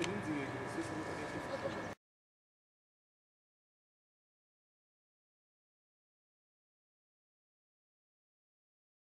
Corinthians e Grêmio,